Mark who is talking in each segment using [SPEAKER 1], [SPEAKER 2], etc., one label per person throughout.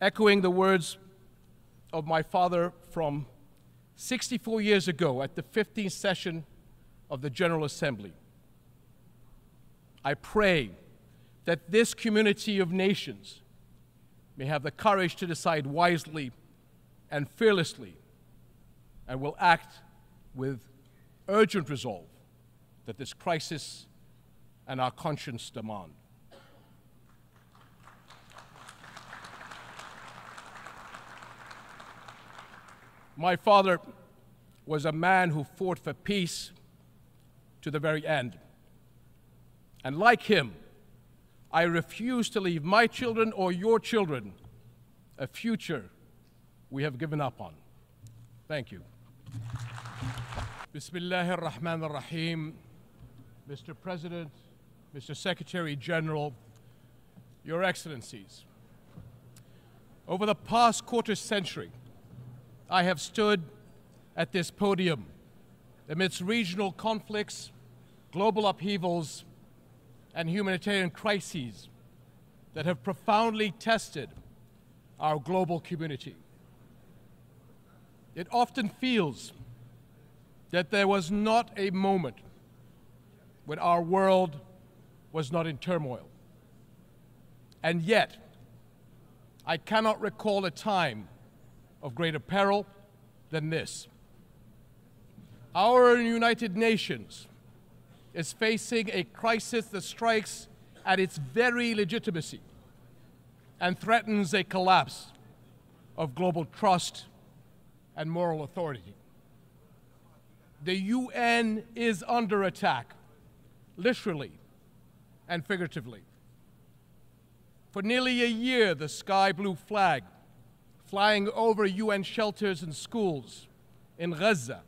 [SPEAKER 1] echoing the words of my father from 64 years ago at the 15th session of the General Assembly. I pray that this community of nations may have the courage to decide wisely and fearlessly and will act with urgent resolve that this crisis and our conscience demand. My father was a man who fought for peace to the very end. And like him, I refuse to leave my children or your children a future we have given up on. Thank you. Bismillah ar-Rahman ar-Rahim. Mr. President, Mr. Secretary General, Your Excellencies. Over the past quarter century, I have stood at this podium amidst regional conflicts, global upheavals, and humanitarian crises that have profoundly tested our global community. It often feels that there was not a moment when our world was not in turmoil. And yet, I cannot recall a time of greater peril than this. Our United Nations is facing a crisis that strikes at its very legitimacy and threatens a collapse of global trust and moral authority. The UN is under attack, literally and figuratively. For nearly a year, the sky blue flag flying over UN shelters and schools in Gaza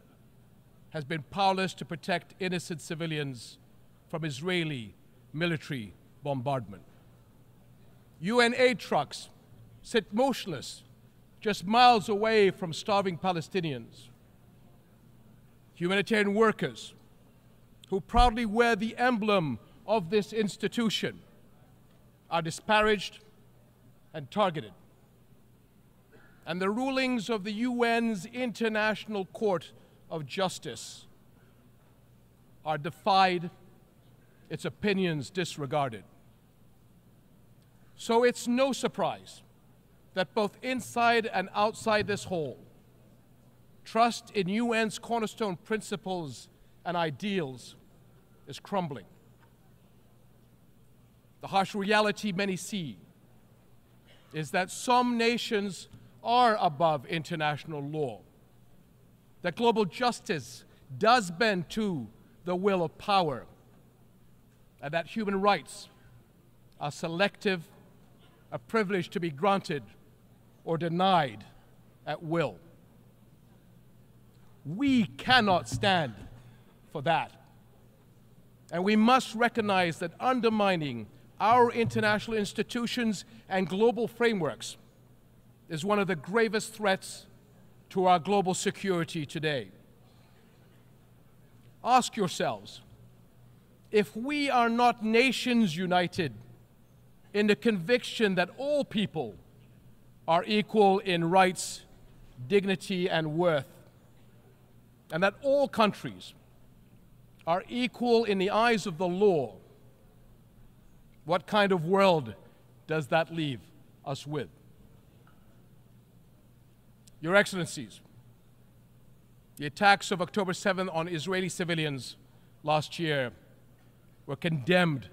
[SPEAKER 1] has been powerless to protect innocent civilians from Israeli military bombardment. UN aid trucks sit motionless just miles away from starving Palestinians. Humanitarian workers who proudly wear the emblem of this institution are disparaged and targeted and the rulings of the UN's International Court of Justice are defied, its opinions disregarded. So it's no surprise that both inside and outside this hall, trust in UN's cornerstone principles and ideals is crumbling. The harsh reality many see is that some nations are above international law. That global justice does bend to the will of power, and that human rights are selective, a privilege to be granted or denied at will. We cannot stand for that. And we must recognize that undermining our international institutions and global frameworks is one of the gravest threats to our global security today. Ask yourselves if we are not nations united in the conviction that all people are equal in rights, dignity, and worth, and that all countries are equal in the eyes of the law, what kind of world does that leave us with? Your Excellencies, the attacks of October 7 on Israeli civilians last year were condemned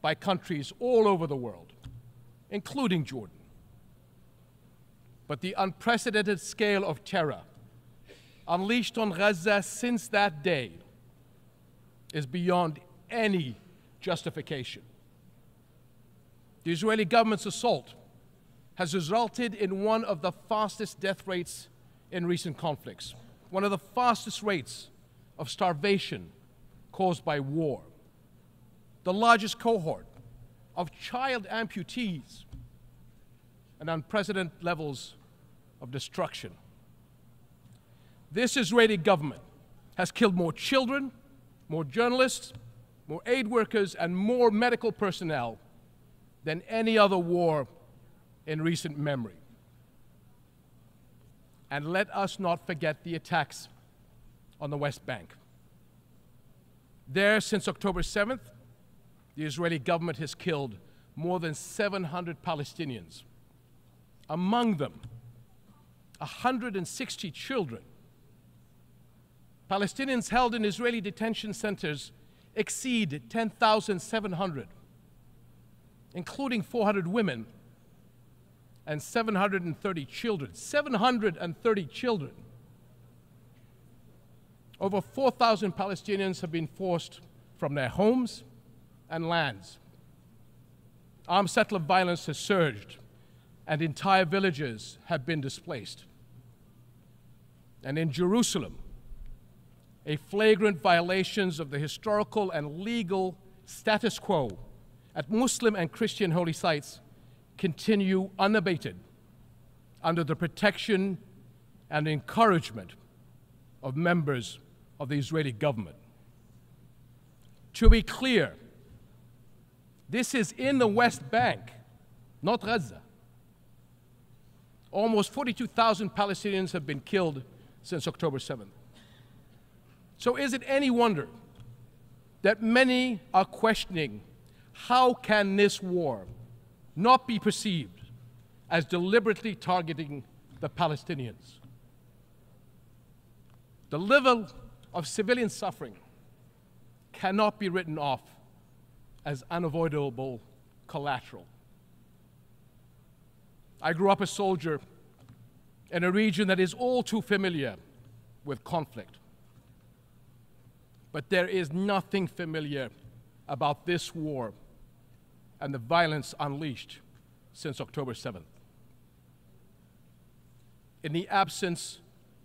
[SPEAKER 1] by countries all over the world, including Jordan. But the unprecedented scale of terror unleashed on Gaza since that day is beyond any justification. The Israeli government's assault has resulted in one of the fastest death rates in recent conflicts, one of the fastest rates of starvation caused by war, the largest cohort of child amputees, and unprecedented levels of destruction. This Israeli government has killed more children, more journalists, more aid workers, and more medical personnel than any other war in recent memory. And let us not forget the attacks on the West Bank. There, since October 7th, the Israeli government has killed more than 700 Palestinians, among them 160 children. Palestinians held in Israeli detention centers exceed 10,700, including 400 women and 730 children. 730 children. Over 4,000 Palestinians have been forced from their homes and lands. Armed settler violence has surged, and entire villages have been displaced. And in Jerusalem, a flagrant violations of the historical and legal status quo at Muslim and Christian holy sites continue unabated under the protection and encouragement of members of the Israeli government. To be clear, this is in the West Bank, not Gaza. Almost 42,000 Palestinians have been killed since October 7th. So is it any wonder that many are questioning how can this war not be perceived as deliberately targeting the Palestinians? The level of civilian suffering cannot be written off as unavoidable collateral. I grew up a soldier in a region that is all too familiar with conflict. But there is nothing familiar about this war and the violence unleashed since October 7th. In the absence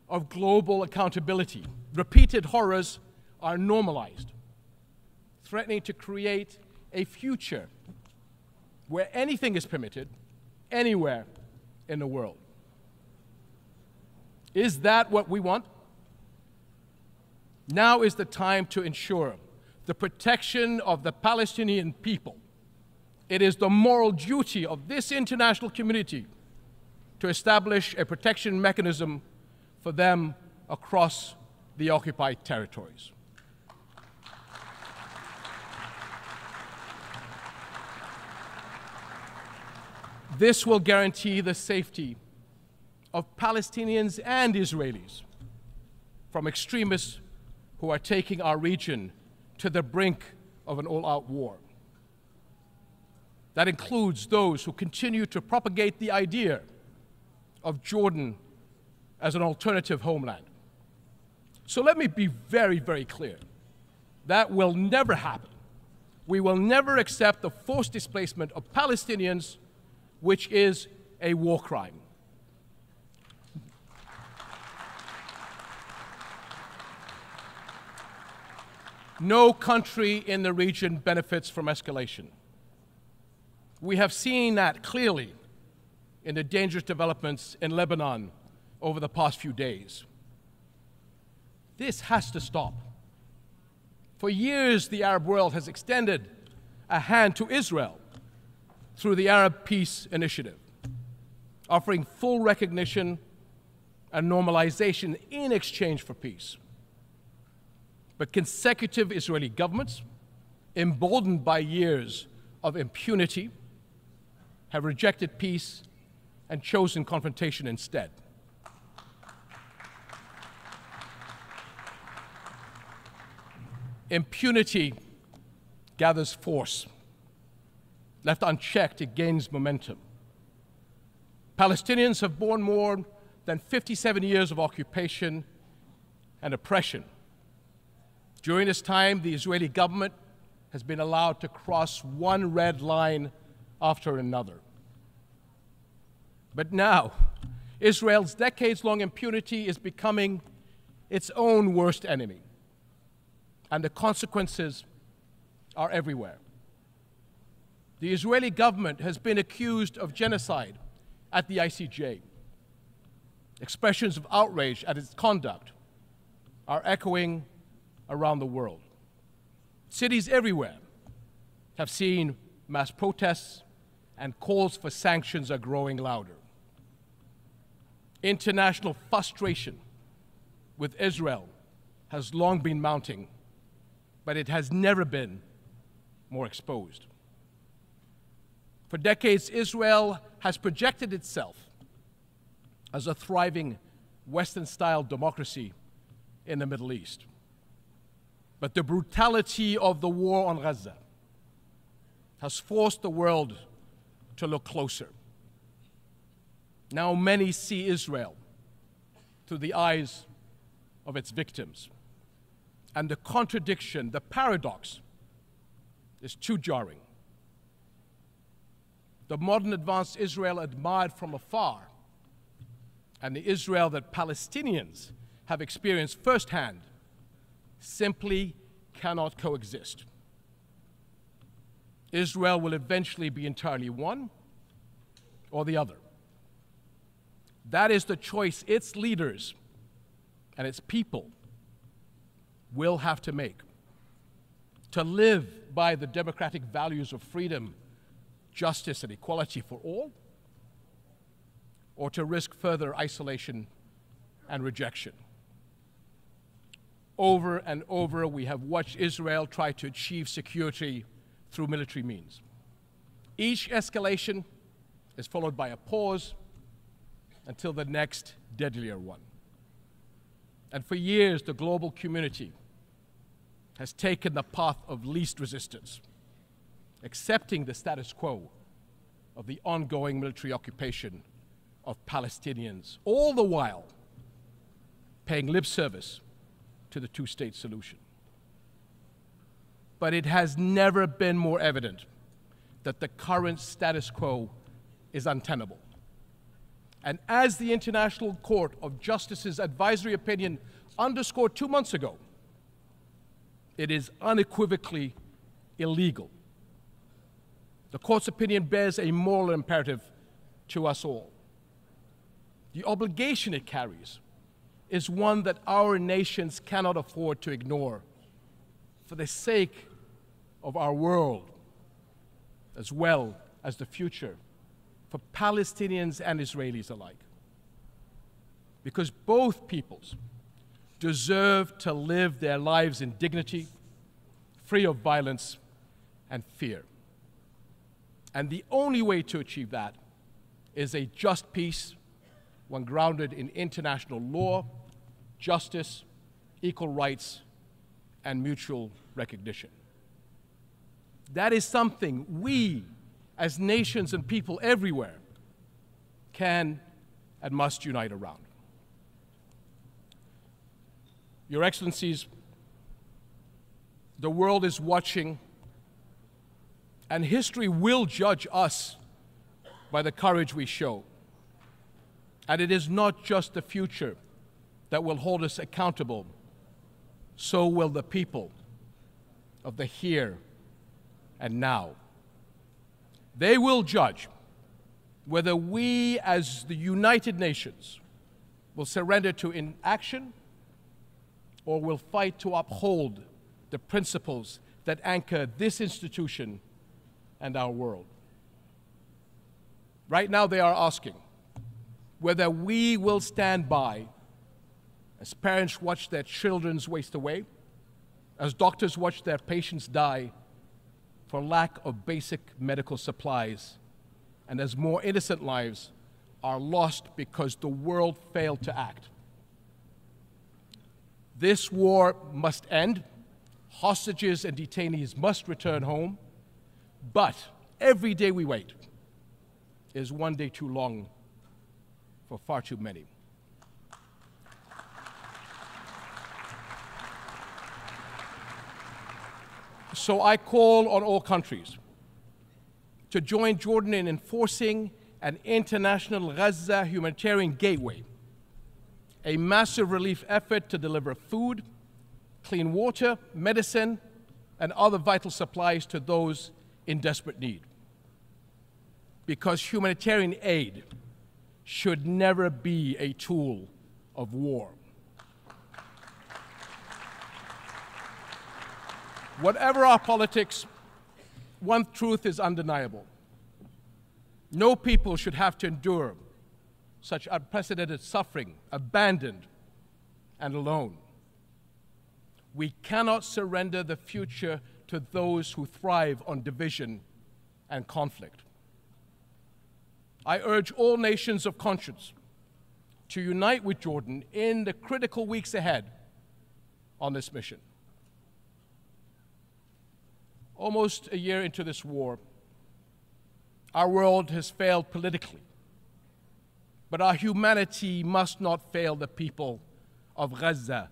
[SPEAKER 1] of global accountability, repeated horrors are normalized, threatening to create a future where anything is permitted anywhere in the world. Is that what we want? Now is the time to ensure the protection of the Palestinian people. It is the moral duty of this international community to establish a protection mechanism for them across the occupied territories. This will guarantee the safety of Palestinians and Israelis from extremists who are taking our region to the brink of an all out war. That includes those who continue to propagate the idea of Jordan as an alternative homeland. So let me be very, very clear. That will never happen. We will never accept the forced displacement of Palestinians, which is a war crime. No country in the region benefits from escalation. We have seen that clearly in the dangerous developments in Lebanon over the past few days. This has to stop. For years, the Arab world has extended a hand to Israel through the Arab Peace Initiative, offering full recognition and normalization in exchange for peace. But consecutive Israeli governments, emboldened by years of impunity, have rejected peace and chosen confrontation instead. Impunity gathers force. Left unchecked, it gains momentum. Palestinians have borne more than 57 years of occupation and oppression. During this time, the Israeli government has been allowed to cross one red line after another. But now, Israel's decades long impunity is becoming its own worst enemy, and the consequences are everywhere. The Israeli government has been accused of genocide at the ICJ. Expressions of outrage at its conduct are echoing around the world. Cities everywhere have seen mass protests and calls for sanctions are growing louder. International frustration with Israel has long been mounting, but it has never been more exposed. For decades, Israel has projected itself as a thriving Western style democracy in the Middle East. But the brutality of the war on Gaza has forced the world to look closer. Now many see Israel through the eyes of its victims. And the contradiction, the paradox, is too jarring. The modern advanced Israel admired from afar, and the Israel that Palestinians have experienced firsthand, simply cannot coexist. Israel will eventually be entirely one or the other. That is the choice its leaders and its people will have to make. To live by the democratic values of freedom, justice, and equality for all, or to risk further isolation and rejection. Over and over, we have watched Israel try to achieve security through military means. Each escalation is followed by a pause until the next deadlier one. And for years, the global community has taken the path of least resistance, accepting the status quo of the ongoing military occupation of Palestinians, all the while paying lip service to the two state solution. But it has never been more evident that the current status quo is untenable. And as the International Court of Justice's advisory opinion underscored two months ago, it is unequivocally illegal. The court's opinion bears a moral imperative to us all. The obligation it carries is one that our nations cannot afford to ignore for the sake of our world as well as the future for Palestinians and Israelis alike. Because both peoples deserve to live their lives in dignity, free of violence and fear. And the only way to achieve that is a just peace, one grounded in international law, justice, equal rights, and mutual recognition. That is something we as nations and people everywhere can and must unite around. Your Excellencies, the world is watching, and history will judge us by the courage we show. And it is not just the future that will hold us accountable, so will the people of the here and now. They will judge whether we, as the United Nations, will surrender to inaction or will fight to uphold the principles that anchor this institution and our world. Right now, they are asking whether we will stand by as parents watch their children's waste away, as doctors watch their patients die for lack of basic medical supplies, and as more innocent lives are lost because the world failed to act. This war must end. Hostages and detainees must return home. But every day we wait is one day too long for far too many. So I call on all countries to join Jordan in enforcing an international Gaza humanitarian gateway, a massive relief effort to deliver food, clean water, medicine, and other vital supplies to those in desperate need. Because humanitarian aid should never be a tool of war. Whatever our politics, one truth is undeniable. No people should have to endure such unprecedented suffering, abandoned and alone. We cannot surrender the future to those who thrive on division and conflict. I urge all nations of conscience to unite with Jordan in the critical weeks ahead on this mission. Almost a year into this war, our world has failed politically, but our humanity must not fail the people of Gaza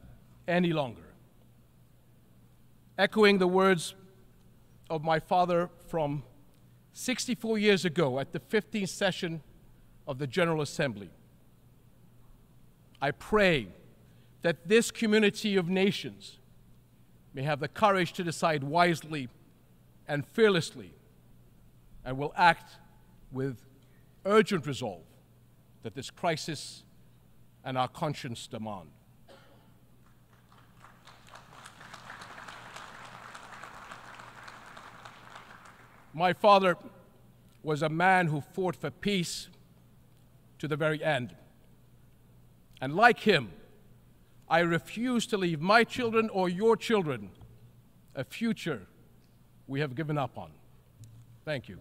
[SPEAKER 1] any longer. Echoing the words of my father from 64 years ago at the 15th session of the General Assembly, I pray that this community of nations may have the courage to decide wisely and fearlessly and will act with urgent resolve that this crisis and our conscience demand. My father was a man who fought for peace to the very end. And like him, I refuse to leave my children or your children a future we have given up on. Thank you.